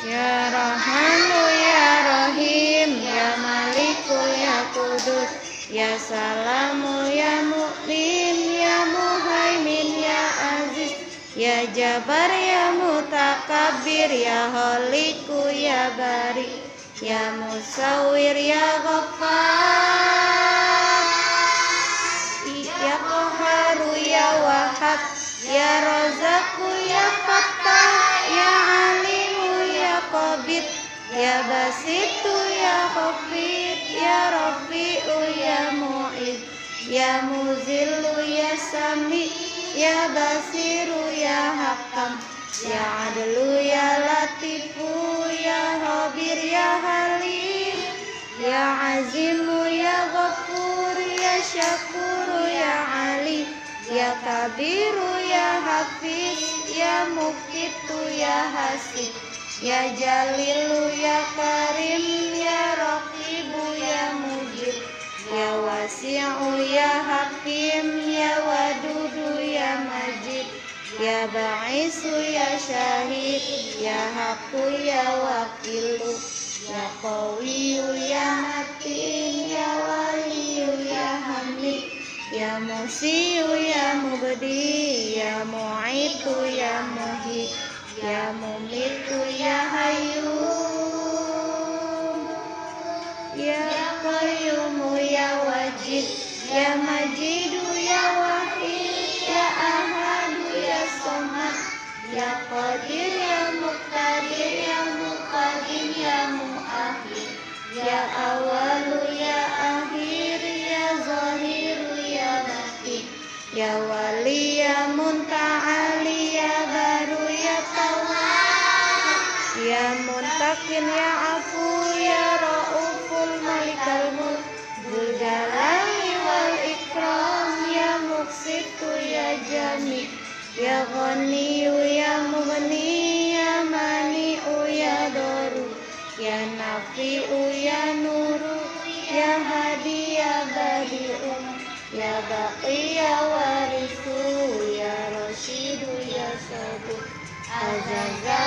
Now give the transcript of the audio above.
Ya Rahmanu Ya Rahim Ya Maliku Ya Kudus Ya Salamu Ya Mu'min Ya Muhaimin Ya Aziz Ya Jabar Ya Mutakabir Ya Holiku Ya Bari Ya Musawir Ya Ghaffar Ya Qaharu Ya Wahab Ya Razaku Ya Ya Basitu Ya Khafid Ya Rafi'u Ya Mu'id Ya Muzillu Ya Sami Ya Basiru Ya Hakam Ya Adlu Ya Latifu Ya Habir Ya Halim Ya Azimu Ya Ghafur Ya Syakuru Ya Ali Ya Kabiru Ya Hafiz Ya Mukitu Ya Hasib Ya Jalilu Ya Karim Ya Raqibu Ya Mujib Ya Wasi'u Ya Hakim Ya Wadudu Ya Majid Ya Ba'isu Ya Syahid Ya Haku Ya Wakilu Ya Qawiyu Ya Matin Ya Waliyu Ya Hamid Ya Musiyu Ya Mubdi Ya Mu'itu Ya Muhid Ya Mumitu Ya Hayyum. Ya Qayyumu Ya Wajid Ya Majidu Ya Wahid Ya Ahadu Ya Somad. Ya Qadir Ya Muqtadir. Ya Muqadim Ya Muakhir. Ya Awalu Ya Akhir. Ya Zahiru Ya Batin. Ya Wali Ya Munta'ali Ya Muntakin Ya Afu Ya Ra'uful Malikal Mulk. Jalali wal Ikram Ya Muqsitu Ya Jami. Ya Ghaniyu Ya Mughni Ya Mani'u Ya Doru Ya Nafi'u Ya Nuru. Ya Hadi Ya Badi'u. Ya Baqi Ya Warisu Ya Rashidu Ya Sabur Azaza